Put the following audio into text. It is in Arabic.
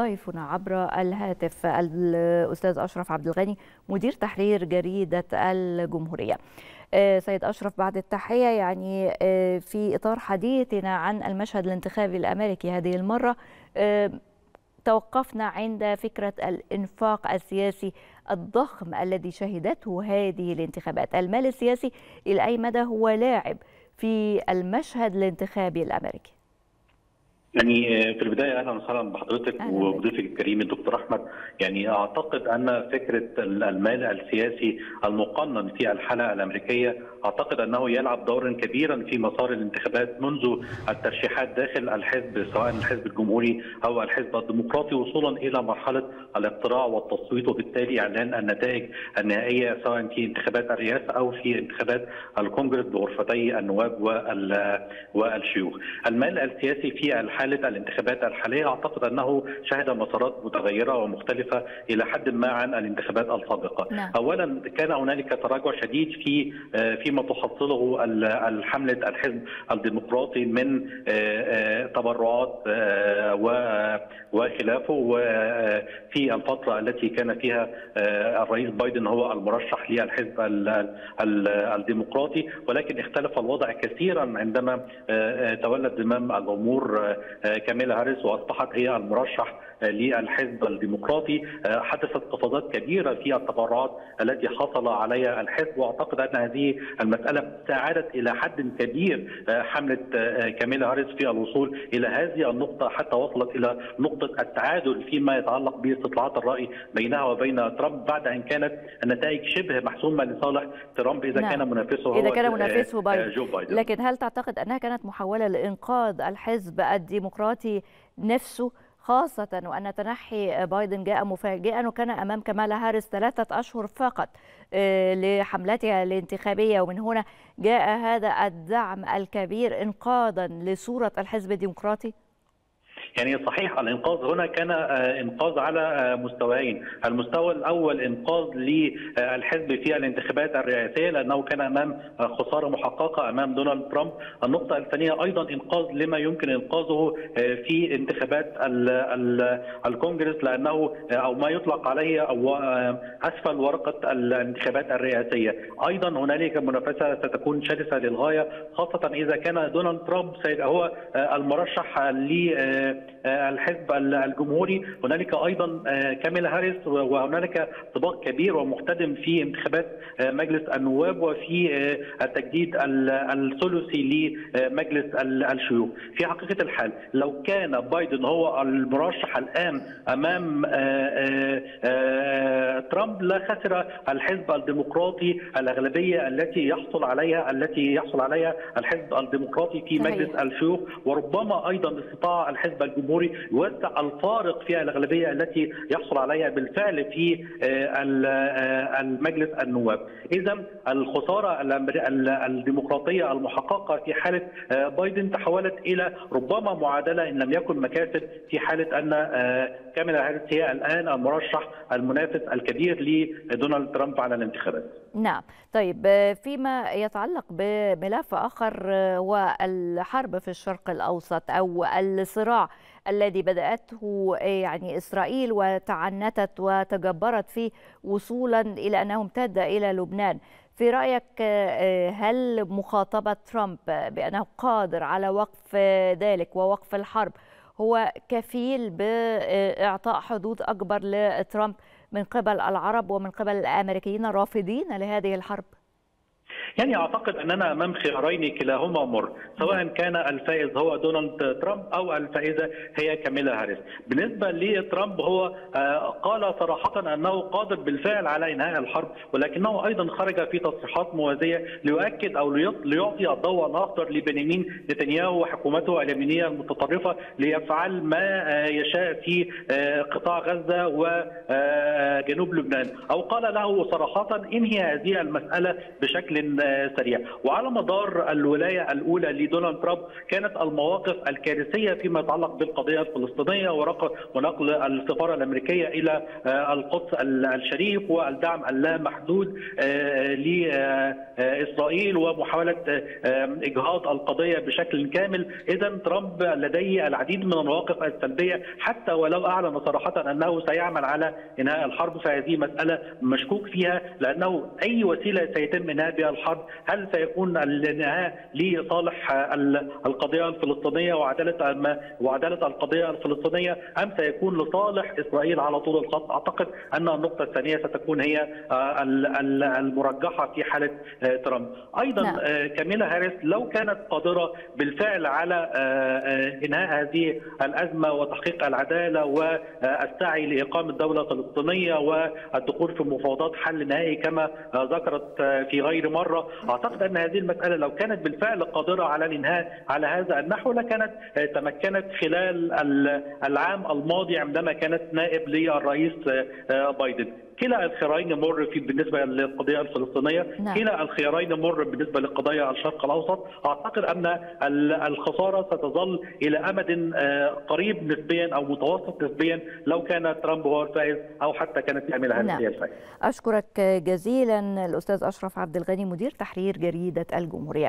ضيفنا عبر الهاتف الأستاذ أشرف عبد الغني مدير تحرير جريدة الجمهورية. سيد أشرف بعد التحية يعني في إطار حديثنا عن المشهد الانتخابي الأمريكي هذه المرة توقفنا عند فكرة الإنفاق السياسي الضخم الذي شهدته هذه الانتخابات. المال السياسي إلى أي مدى هو لاعب في المشهد الانتخابي الأمريكي؟ يعني في البداية أهلا وسهلا بحضرتك وضيفك الكريم الدكتور أحمد يعني أعتقد أن فكرة المال السياسي المقنن في الحاله الأمريكية أعتقد أنه يلعب دورا كبيرا في مسار الانتخابات منذ الترشيحات داخل الحزب سواء الحزب الجمهوري أو الحزب الديمقراطي وصولا إلى مرحلة الاقتراع والتصويت وبالتالي إعلان النتائج النهائية سواء في انتخابات الرئاسة أو في انتخابات الكونجرس بغرفتي النواب والشيوخ. المال السياسي في حالة الانتخابات الحالية أعتقد أنه شهد مسارات متغيرة ومختلفة إلى حد ما عن الانتخابات السابقة. نعم. اولا كان هنالك تراجع شديد في فيما تحصله الحمله الحزب الديمقراطي من تبرعات وخلافه وفي الفترة التي كان فيها الرئيس بايدن هو المرشح للحزب الديمقراطي ولكن اختلف الوضع كثيرا عندما تولت زمام الأمور كاميلا هاريس وأصبحت هي المرشح للحزب الديمقراطي حدثت قفزات كبيرة في التبرعات التي حصل عليها الحزب وأعتقد أن هذه المسألة ساعدت إلى حد كبير حملة كاميلا هاريس في الوصول إلى هذه النقطة حتى وصلت إلى نقطة التعادل فيما يتعلق باستطلاعات الرأي بينها وبين ترامب بعد أن كانت النتائج شبه محسومة لصالح ترامب إذا نعم. كان منافسه إذا كان منافسه بايدن. جو بايدن لكن هل تعتقد أنها كانت محاولة لإنقاذ الحزب الديمقراطي نفسه خاصة وأن تنحي بايدن جاء مفاجئا وكان أمام كمالا هاريس ثلاثة أشهر فقط لحملتها الانتخابية ومن هنا جاء هذا الدعم الكبير إنقاذا لصورة الحزب الديمقراطي؟ يعني صحيح الإنقاذ هنا كان إنقاذ على مستويين، المستوى الأول إنقاذ للحزب في الانتخابات الرئاسية لأنه كان أمام خسارة محققة أمام دونالد ترامب، النقطة الثانية أيضا إنقاذ لما يمكن إنقاذه في انتخابات الكونجرس لأنه أو ما يطلق عليه أو أسفل ورقة الانتخابات الرئاسية، أيضا هنالك منافسة ستكون شرسة للغاية خاصة إذا كان دونالد ترامب هو المرشح ل الحزب الجمهوري هنالك أيضا كاميلا هاريس وهنالك سباق كبير ومحتدم في انتخابات مجلس النواب وفي التجديد الثلثي لمجلس الشيوخ. في حقيقة الحال لو كان بايدن هو المرشح الآن أمام ترامب لا خسر الحزب الديمقراطي الأغلبية التي يحصل عليها التي يحصل عليها الحزب الديمقراطي في مجلس الشيوخ وربما أيضا استطاع الحزب الجمهوري يوسع الفارق في الأغلبية التي يحصل عليها بالفعل في المجلس النواب. اذا الخسارة الديمقراطية المحققة في حالة بايدن تحولت إلى ربما معادلة إن لم يكن مكاسب في حالة أن كاميلا هاريس هي الآن المرشح المنافس الكبير لدونالد ترامب على الانتخابات. نعم، طيب فيما يتعلق بملف آخر والحرب في الشرق الأوسط أو الصراع الذي بدأته يعني إسرائيل وتعنتت وتجبرت فيه وصولا إلى أنه امتد إلى لبنان في رأيك هل مخاطبة ترامب بأنه قادر على وقف ذلك ووقف الحرب هو كفيل بإعطاء حدود أكبر لترامب؟ من قبل العرب ومن قبل الأمريكيين الرافضين لهذه الحرب؟ يعني أعتقد أننا امام خيارين كلاهما مر سواء كان الفائز هو دونالد ترامب أو الفائزة هي كاميلا هاريس. بالنسبة لترامب هو قال صراحة أنه قادر بالفعل على إنهاء الحرب ولكنه أيضا خرج في تصريحات موازية ليؤكد أو ليعطي الضوء الاخضر لبنيامين نتنياهو وحكومته اليمينية المتطرفة ليفعل ما يشاء في قطاع غزة وجنوب لبنان. أو قال له صراحة انهي هذه المسألة بشكل سريع. وعلى مدار الولاية الأولى لدونالد ترامب كانت المواقف الكارثية فيما يتعلق بالقضية الفلسطينية ونقل السفارة الأمريكية إلى القدس الشريف والدعم اللامحدود لاسرائيل ومحاولة إجهاض القضية بشكل كامل. اذا ترامب لديه العديد من المواقف السلبية حتى ولو أعلن صراحة أنه سيعمل على إنهاء الحرب فهذه مسألة مشكوك فيها لأنه أي وسيلة سيتم إنهاء بها الحرب هل سيكون الانهاء لصالح القضية الفلسطينية وعدالة وعدالة القضية الفلسطينية أم سيكون لصالح إسرائيل على طول الخط أعتقد أن النقطة الثانية ستكون هي المرجحة في حالة ترامب أيضا نعم. كاميلا هاريس لو كانت قادرة بالفعل على إنهاء هذه الأزمة وتحقيق العدالة والسعي لإقامة دولة فلسطينية والدخول في مفاوضات حل نهائي كما ذكرت في غير أعتقد أن هذه المسألة لو كانت بالفعل قادرة على الإنهاء على هذا النحو لكانت تمكنت خلال العام الماضي عندما كانت نائب للرئيس بايدن. كلا الخيارين يمر في بالنسبة للقضية الفلسطينية نعم. كلا الخيارين يمر بالنسبة لقضايا الشرق الأوسط. أعتقد أن الخسارة ستظل إلى أمد قريب نسبيا أو متوسط نسبيا لو كان ترامب هو الفائز أو حتى كانت كاميلا هاريس هي الفائز أشكرك جزيلا الأستاذ أشرف عبد الغني مدير تحرير جريدة الجمهورية.